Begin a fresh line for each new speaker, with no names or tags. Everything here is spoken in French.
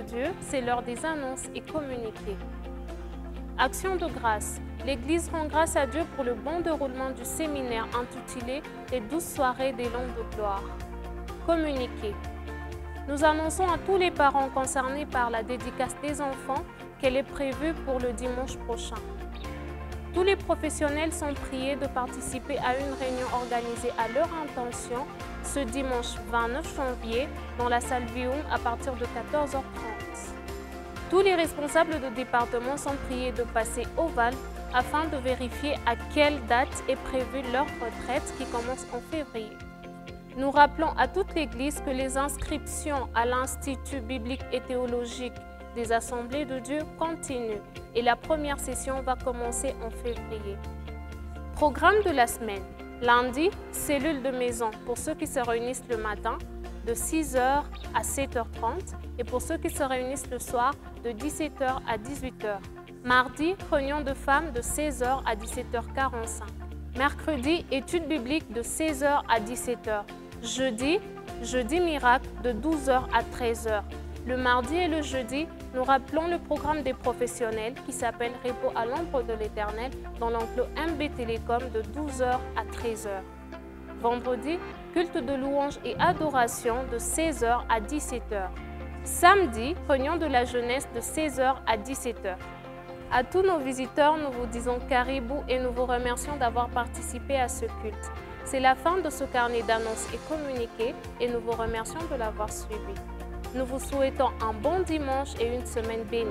Dieu, c'est l'heure des annonces et communiqués. Action de grâce. L'Église rend grâce à Dieu pour le bon déroulement du séminaire intitulé Les douze soirées des langues de gloire. Communiqué. Nous annonçons à tous les parents concernés par la dédicace des enfants qu'elle est prévue pour le dimanche prochain. Tous les professionnels sont priés de participer à une réunion organisée à leur intention ce dimanche 29 janvier dans la salle Vium à partir de 14h30. Tous les responsables de département sont priés de passer au Val afin de vérifier à quelle date est prévue leur retraite qui commence en février. Nous rappelons à toute l'Église que les inscriptions à l'Institut biblique et théologique des Assemblées de Dieu continuent et la première session va commencer en février. Programme de la semaine. Lundi, cellule de maison pour ceux qui se réunissent le matin de 6h à 7h30 et pour ceux qui se réunissent le soir de 17h à 18h. Mardi, réunion de femmes de 16h à 17h45. Mercredi, étude biblique de 16h à 17h. Jeudi, jeudi miracle de 12h à 13h. Le mardi et le jeudi, nous rappelons le programme des professionnels qui s'appelle Repos à l'ombre de l'éternel dans l'enclos MB Télécom de 12h à 13h. Vendredi, culte de louange et adoration de 16h à 17h. Samedi, réunion de la jeunesse de 16h à 17h. À tous nos visiteurs, nous vous disons caribou et nous vous remercions d'avoir participé à ce culte. C'est la fin de ce carnet d'annonces et communiqués et nous vous remercions de l'avoir suivi. Nous vous souhaitons un bon dimanche et une semaine bénie.